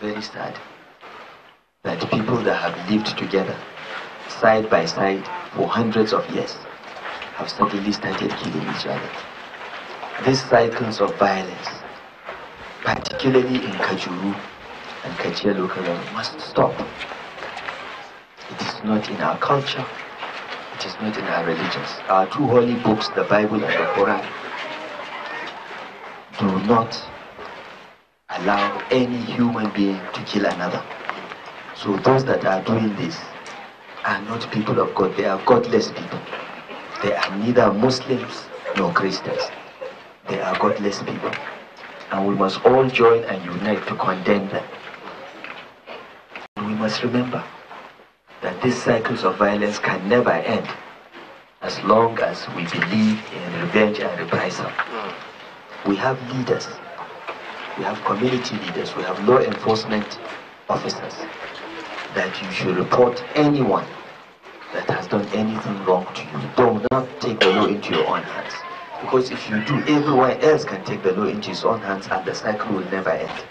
very sad that people that have lived together side by side for hundreds of years have suddenly started killing each other. These cycles of violence, particularly in Kajuru and Kachia local must stop. It is not in our culture, it is not in our religions. Our two holy books, the Bible and the Quran, do not allow any human being to kill another. So those that are doing this are not people of God, they are godless people. They are neither Muslims nor Christians. They are godless people. And we must all join and unite to condemn them. We must remember that these cycles of violence can never end as long as we believe in revenge and reprisal. We have leaders, we have community leaders, we have law enforcement officers that you should report anyone that has done anything wrong to you. Do not take the law into your own hands. Because if you do, everyone else can take the law into his own hands and the cycle will never end.